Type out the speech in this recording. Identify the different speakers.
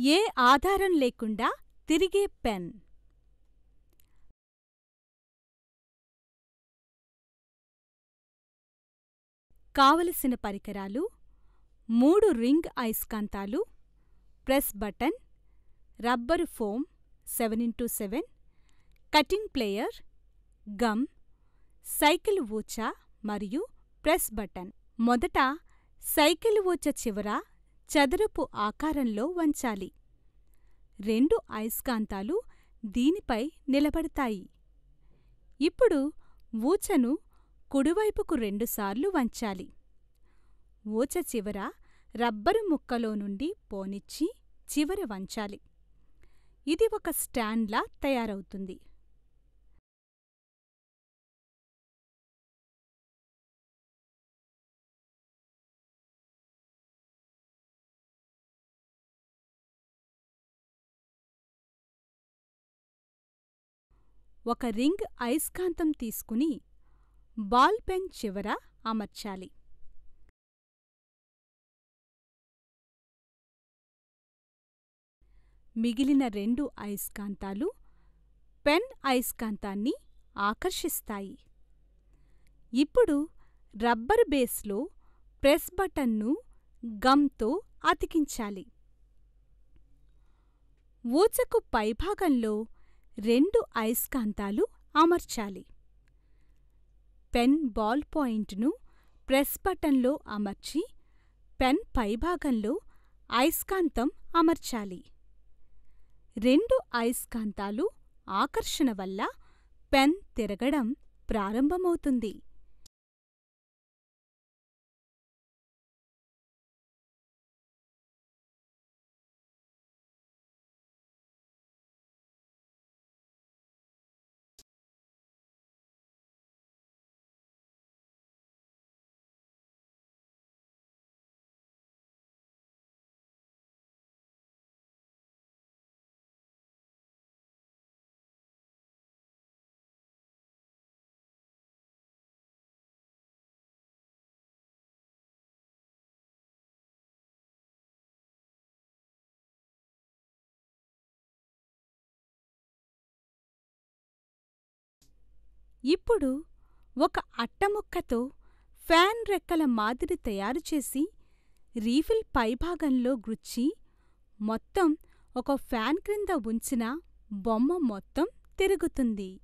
Speaker 1: ఏ ఆధారం లేకుండా తిరిగే పెన్. కావలసిన పరికరాలు మూడు ring అయస్కాంతాలు press button rubber foam seven into seven cutting plier gum cycle ఊచ మరియు ప్రెస్ బటన్. మొదట సైకిల్ ఊచ చివర చదరపు ఆకారంలో వంచాలి. రెండు అయస్కాంతాలు దీనిపై నిలబడతాయి. ఇప్పుడు ఊచను కుడివైపుకు రెండుసార్లు వంచాలి. ఊచ చివర రబ్బరు ముక్కలో నుండి పోనిచ్చి చివర వంచాలి. ఇది ఒక స్టాండ్లా తయారవుతుంది. ఒక రింగ్ అయస్కాంతం తీసుకుని బాల్ పెన్ చివర అమర్చాలి. మిగిలిన రెండు అయస్కాంతాలు పెన్ అయస్కాంతాన్ని ఆకర్షిస్తాయి. ఇప్పుడు రబ్బరు బేస్లో ప్రెస్ బటన్ను గమ్తో అతికించాలి. ఊచకు పైభాగంలో రెండు అయస్కాంతాలు అమర్చాలి. పెన్ బాల్ పాయింట్ను ప్రెస్ బటన్లో అమర్చి పెన్ పైభాగంలో అయస్కాంతం అమర్చాలి. రెండు అయస్కాంతాలు ఆకర్షణ వల్ల పెన్ తిరగడం ప్రారంభమవుతుంది. ఇప్పుడు ఒక అట్టముక్కతో ఫ్యాన్ రెక్కల మాదిరి తయారుచేసి రీఫిల్ పైభాగంలో గుచ్చి మొత్తం ఒక ఫ్యాన్ క్రింద ఉంచిన బొమ్మ మొత్తం తిరుగుతుంది.